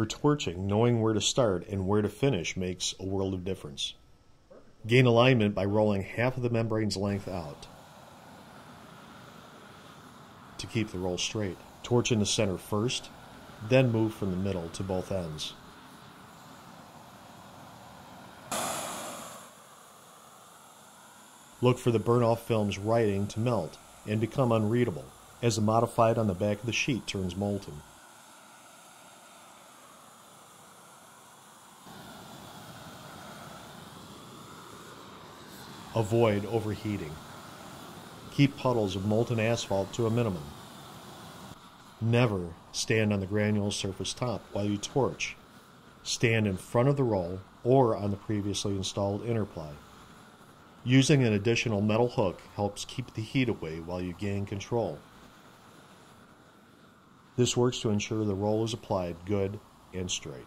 For torching, knowing where to start and where to finish makes a world of difference. Gain alignment by rolling half of the membrane's length out to keep the roll straight. Torch in the center first, then move from the middle to both ends. Look for the burn-off film's writing to melt and become unreadable, as the modified on the back of the sheet turns molten. Avoid overheating. Keep puddles of molten asphalt to a minimum. Never stand on the granule surface top while you torch. Stand in front of the roll or on the previously installed inner ply. Using an additional metal hook helps keep the heat away while you gain control. This works to ensure the roll is applied good and straight.